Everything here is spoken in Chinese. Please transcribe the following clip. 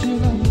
知道。